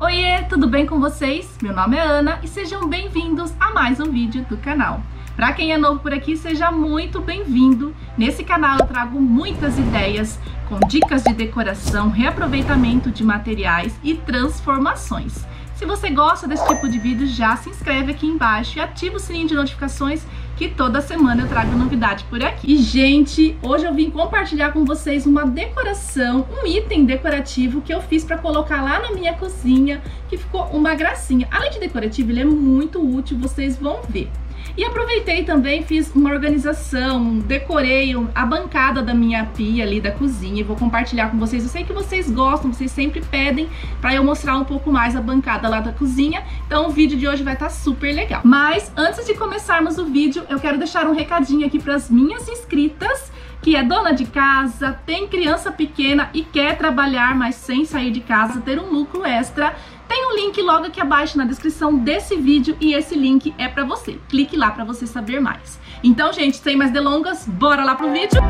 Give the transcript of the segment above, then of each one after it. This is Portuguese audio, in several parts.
Oiê, tudo bem com vocês? Meu nome é Ana e sejam bem-vindos a mais um vídeo do canal. Para quem é novo por aqui, seja muito bem-vindo. Nesse canal eu trago muitas ideias com dicas de decoração, reaproveitamento de materiais e transformações. Se você gosta desse tipo de vídeo, já se inscreve aqui embaixo e ativa o sininho de notificações que toda semana eu trago novidade por aqui. E, gente, hoje eu vim compartilhar com vocês uma decoração, um item decorativo que eu fiz para colocar lá na minha cozinha, que ficou uma gracinha. Além de decorativo, ele é muito útil, vocês vão ver. E aproveitei também, fiz uma organização, decorei a bancada da minha pia ali da cozinha e vou compartilhar com vocês. Eu sei que vocês gostam, vocês sempre pedem para eu mostrar um pouco mais a bancada lá da cozinha, então o vídeo de hoje vai estar tá super legal. Mas antes de começarmos o vídeo, eu quero deixar um recadinho aqui para as minhas inscritas que é dona de casa, tem criança pequena e quer trabalhar, mas sem sair de casa, ter um lucro extra tem um link logo aqui abaixo na descrição desse vídeo e esse link é para você. Clique lá para você saber mais. Então, gente, sem mais delongas, bora lá pro vídeo.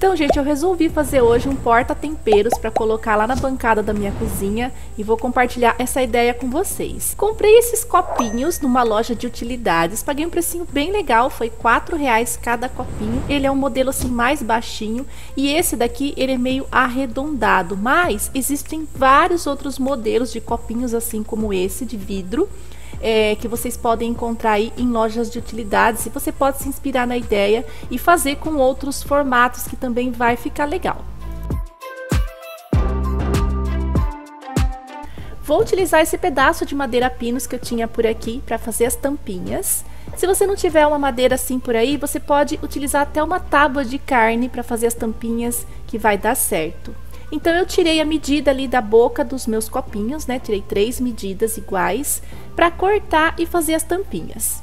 Então, gente, eu resolvi fazer hoje um porta-temperos para colocar lá na bancada da minha cozinha e vou compartilhar essa ideia com vocês. Comprei esses copinhos numa loja de utilidades, paguei um precinho bem legal, foi R$ reais cada copinho. Ele é um modelo assim mais baixinho e esse daqui ele é meio arredondado, mas existem vários outros modelos de copinhos assim como esse de vidro é, que vocês podem encontrar aí em lojas de utilidades e você pode se inspirar na ideia e fazer com outros formatos que também vai ficar legal. Vou utilizar esse pedaço de madeira pinos que eu tinha por aqui para fazer as tampinhas. Se você não tiver uma madeira assim por aí, você pode utilizar até uma tábua de carne para fazer as tampinhas que vai dar certo. Então eu tirei a medida ali da boca dos meus copinhos, né? Tirei três medidas iguais para cortar e fazer as tampinhas.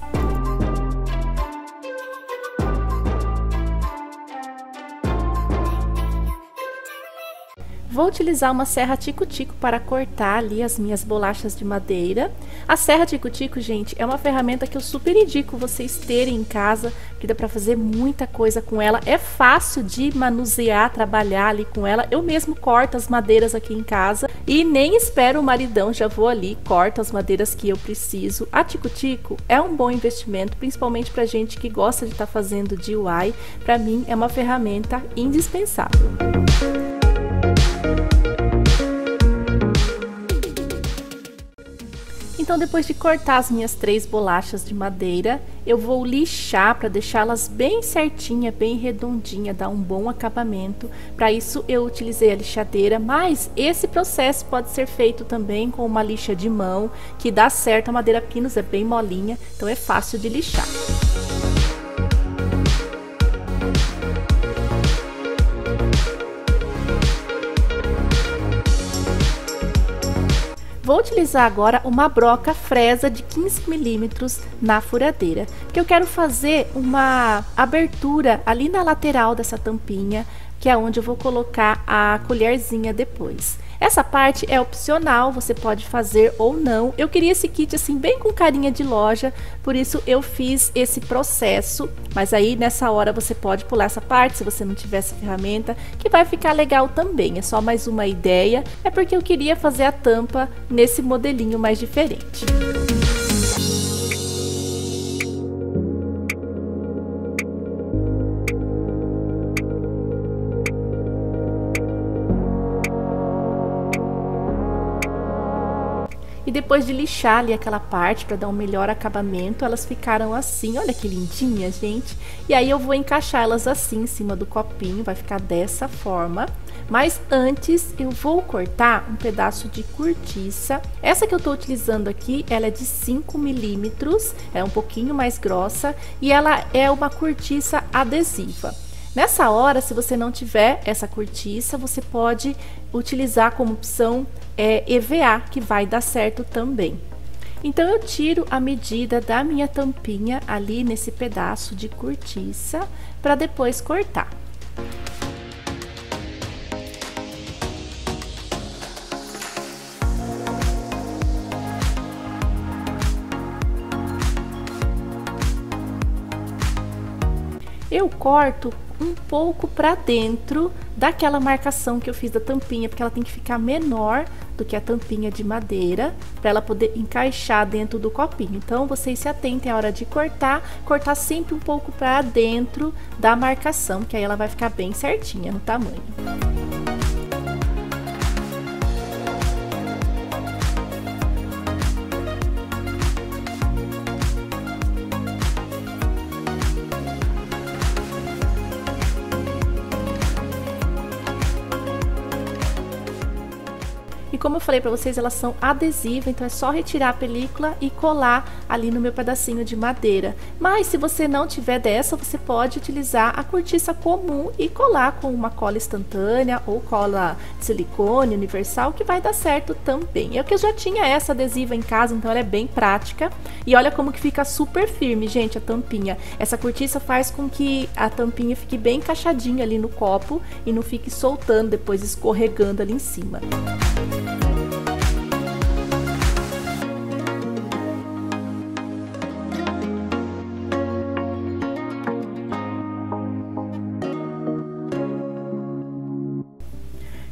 Vou utilizar uma serra tico-tico para cortar ali as minhas bolachas de madeira. A serra tico-tico, gente, é uma ferramenta que eu super indico vocês terem em casa, que dá para fazer muita coisa com ela. É fácil de manusear, trabalhar ali com ela. Eu mesmo corto as madeiras aqui em casa e nem espero o maridão, já vou ali, corto as madeiras que eu preciso. A tico-tico é um bom investimento, principalmente para gente que gosta de estar tá fazendo DIY. Para mim é uma ferramenta indispensável. Então, depois de cortar as minhas três bolachas de madeira, eu vou lixar para deixá-las bem certinha, bem redondinha, dar um bom acabamento. Para isso, eu utilizei a lixadeira, mas esse processo pode ser feito também com uma lixa de mão, que dá certo. A madeira pinos é bem molinha, então é fácil de lixar. Vou utilizar agora uma broca fresa de 15 milímetros na furadeira, porque eu quero fazer uma abertura ali na lateral dessa tampinha, que é onde eu vou colocar a colherzinha depois. Essa parte é opcional, você pode fazer ou não. Eu queria esse kit assim bem com carinha de loja, por isso eu fiz esse processo. Mas aí nessa hora você pode pular essa parte se você não tiver essa ferramenta, que vai ficar legal também. É só mais uma ideia, é porque eu queria fazer a tampa nesse modelinho mais diferente. E depois de lixar ali aquela parte para dar um melhor acabamento, elas ficaram assim, olha que lindinhas, gente. E aí eu vou encaixar elas assim em cima do copinho, vai ficar dessa forma. Mas antes eu vou cortar um pedaço de cortiça. Essa que eu estou utilizando aqui, ela é de 5 milímetros, é um pouquinho mais grossa e ela é uma cortiça adesiva. Nessa hora, se você não tiver essa cortiça, você pode utilizar como opção é, EVA, que vai dar certo também. Então eu tiro a medida da minha tampinha ali nesse pedaço de cortiça para depois cortar. Eu corto um pouco para dentro daquela marcação que eu fiz da tampinha, porque ela tem que ficar menor do que a tampinha de madeira, para ela poder encaixar dentro do copinho. Então, vocês se atentem a hora de cortar, cortar sempre um pouco para dentro da marcação, que aí ela vai ficar bem certinha no tamanho. Falei para vocês, elas são adesivas, então é só retirar a película e colar ali no meu pedacinho de madeira. Mas se você não tiver dessa, você pode utilizar a cortiça comum e colar com uma cola instantânea ou cola de silicone universal, que vai dar certo também. É que eu já tinha essa adesiva em casa, então ela é bem prática. E olha como que fica super firme, gente, a tampinha. Essa cortiça faz com que a tampinha fique bem encaixadinha ali no copo e não fique soltando, depois escorregando ali em cima.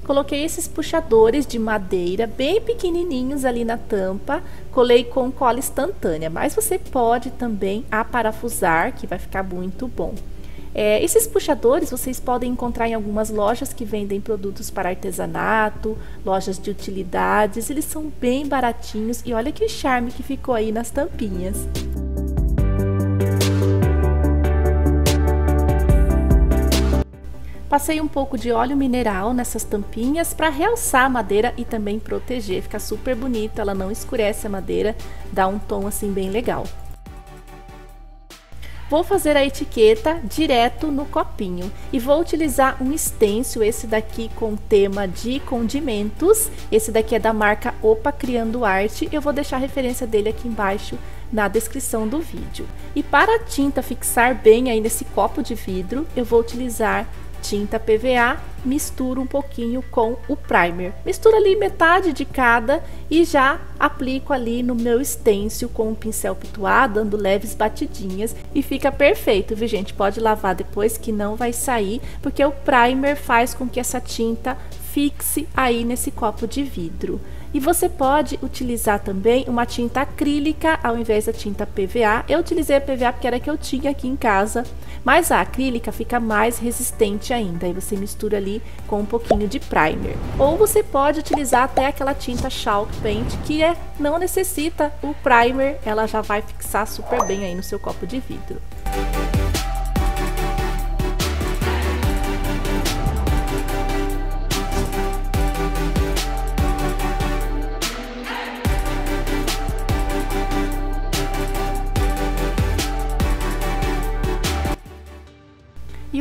Coloquei esses puxadores de madeira bem pequenininhos ali na tampa, colei com cola instantânea, mas você pode também aparafusar, que vai ficar muito bom. É, esses puxadores vocês podem encontrar em algumas lojas que vendem produtos para artesanato, lojas de utilidades, eles são bem baratinhos e olha que charme que ficou aí nas tampinhas. Passei um pouco de óleo mineral nessas tampinhas para realçar a madeira e também proteger. Fica super bonito, ela não escurece a madeira, dá um tom assim bem legal. Vou fazer a etiqueta direto no copinho e vou utilizar um stencil, esse daqui com tema de condimentos. Esse daqui é da marca Opa Criando Arte. Eu vou deixar a referência dele aqui embaixo na descrição do vídeo. E para a tinta fixar bem aí nesse copo de vidro, eu vou utilizar tinta PVA, misturo um pouquinho com o primer. Misturo ali metade de cada e já aplico ali no meu stencil com o pincel pituá, dando leves batidinhas e fica perfeito, viu gente? Pode lavar depois que não vai sair, porque o primer faz com que essa tinta fixe aí nesse copo de vidro. E você pode utilizar também uma tinta acrílica ao invés da tinta PVA. Eu utilizei a PVA porque era a que eu tinha aqui em casa, mas a acrílica fica mais resistente ainda. Aí você mistura ali com um pouquinho de primer. Ou você pode utilizar até aquela tinta Chalk Paint que é, não necessita o primer, ela já vai fixar super bem aí no seu copo de vidro.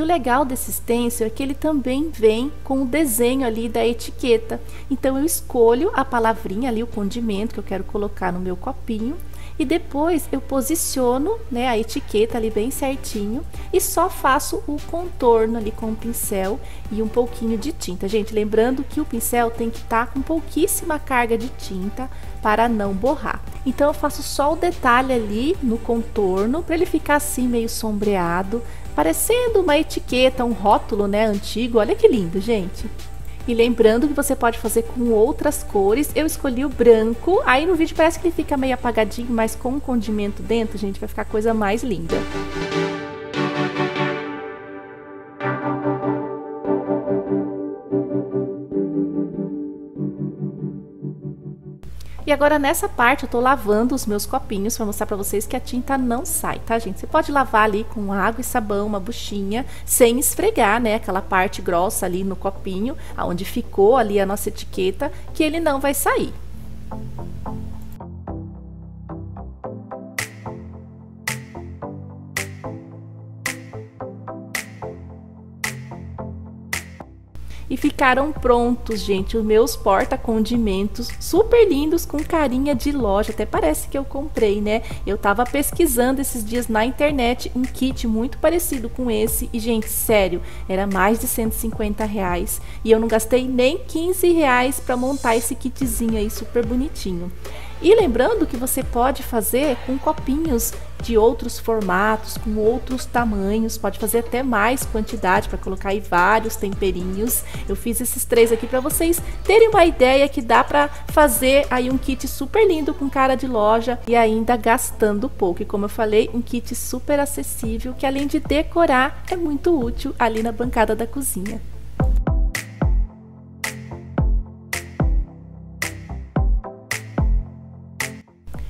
O legal desse stencil é que ele também vem com o desenho ali da etiqueta. Então eu escolho a palavrinha ali, o condimento que eu quero colocar no meu copinho e depois eu posiciono né, a etiqueta ali bem certinho e só faço o contorno ali com o pincel e um pouquinho de tinta. Gente, lembrando que o pincel tem que estar tá com pouquíssima carga de tinta para não borrar. Então eu faço só o detalhe ali no contorno para ele ficar assim meio sombreado, parecendo uma etiqueta, um rótulo, né, antigo. Olha que lindo, gente. E lembrando que você pode fazer com outras cores. Eu escolhi o branco. Aí no vídeo parece que ele fica meio apagadinho, mas com um condimento dentro, gente, vai ficar coisa mais linda. E agora nessa parte eu tô lavando os meus copinhos para mostrar para vocês que a tinta não sai, tá, gente? Você pode lavar ali com água e sabão, uma buchinha, sem esfregar, né, aquela parte grossa ali no copinho, aonde ficou ali a nossa etiqueta, que ele não vai sair. Ficaram prontos, gente, os meus porta-condimentos super lindos com carinha de loja, até parece que eu comprei, né? Eu tava pesquisando esses dias na internet um kit muito parecido com esse e, gente, sério, era mais de 150 reais e eu não gastei nem 15 reais para montar esse kitzinho aí super bonitinho. E lembrando que você pode fazer com copinhos de outros formatos, com outros tamanhos, pode fazer até mais quantidade para colocar aí vários temperinhos. Eu fiz esses três aqui para vocês terem uma ideia que dá para fazer aí um kit super lindo com cara de loja e ainda gastando pouco. E como eu falei, um kit super acessível que além de decorar é muito útil ali na bancada da cozinha.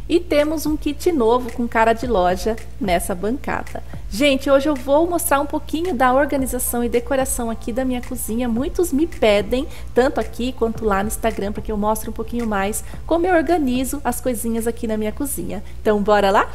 E temos um kit novo com cara de loja nessa bancada. Gente, hoje eu vou mostrar um pouquinho da organização e decoração aqui da minha cozinha. Muitos me pedem, tanto aqui quanto lá no Instagram, para que eu mostre um pouquinho mais como eu organizo as coisinhas aqui na minha cozinha. Então, bora lá?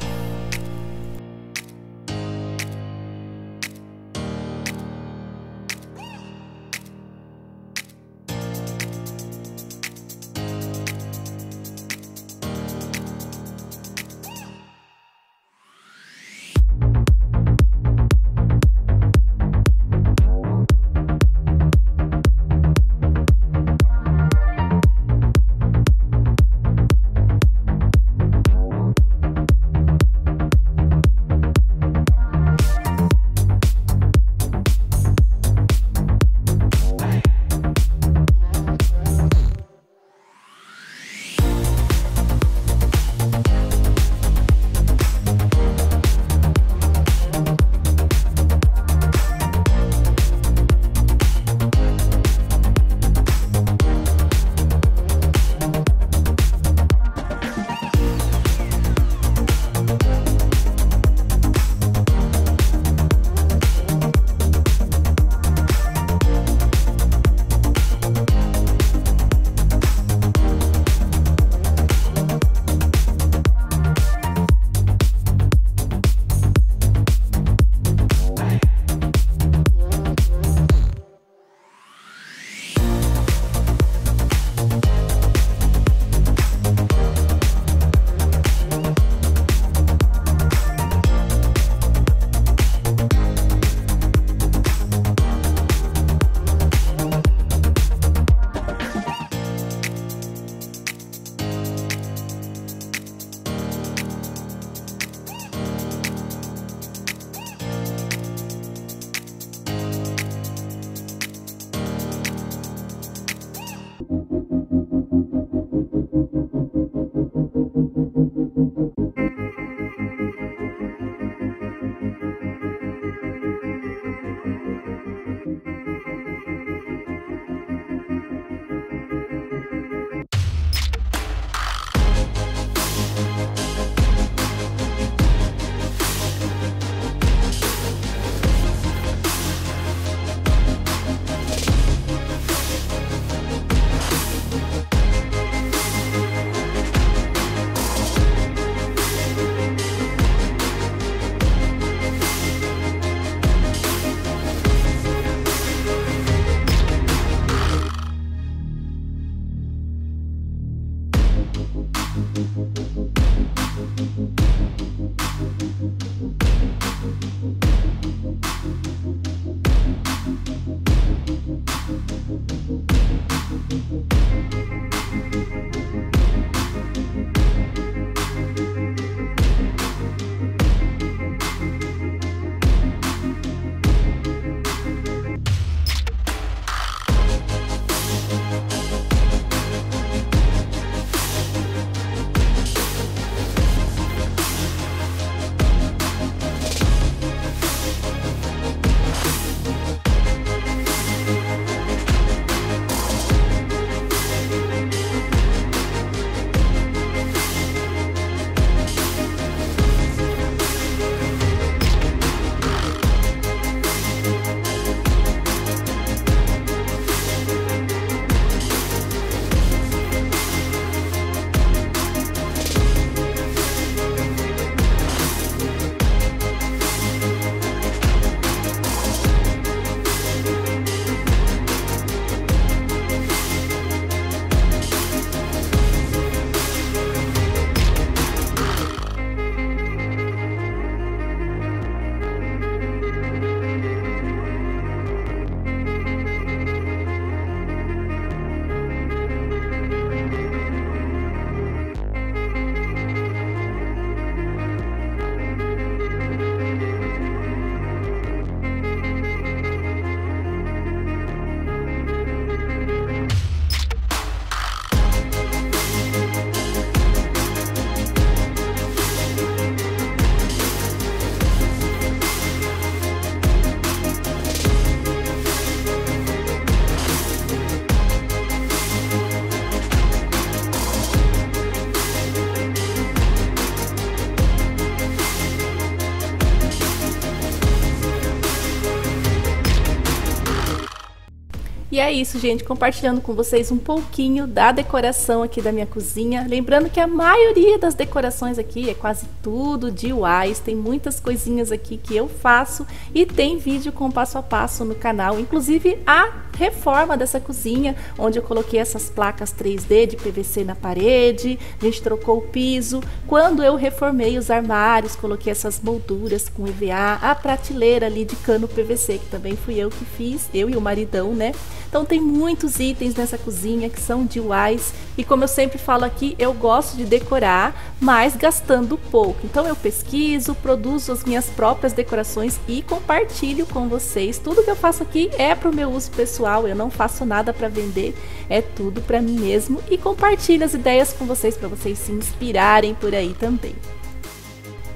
E é isso, gente, compartilhando com vocês um pouquinho da decoração aqui da minha cozinha. Lembrando que a maioria das decorações aqui é quase tudo DIYs, tem muitas coisinhas aqui que eu faço e tem vídeo com passo a passo no canal, inclusive a reforma dessa cozinha, onde eu coloquei essas placas 3D de PVC na parede, a gente trocou o piso. Quando eu reformei os armários, coloquei essas molduras com EVA, a prateleira ali de cano PVC, que também fui eu que fiz, eu e o maridão, né? Então tem muitos itens nessa cozinha que são DIYs e como eu sempre falo aqui, eu gosto de decorar, mas gastando pouco. Então eu pesquiso, produzo as minhas próprias decorações e compartilho com vocês. Tudo que eu faço aqui é para o meu uso pessoal, eu não faço nada para vender, é tudo para mim mesmo e compartilho as ideias com vocês para vocês se inspirarem por aí também.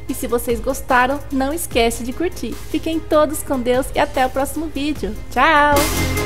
E se vocês gostaram, não esquece de curtir. Fiquem todos com Deus e até o próximo vídeo. Tchau!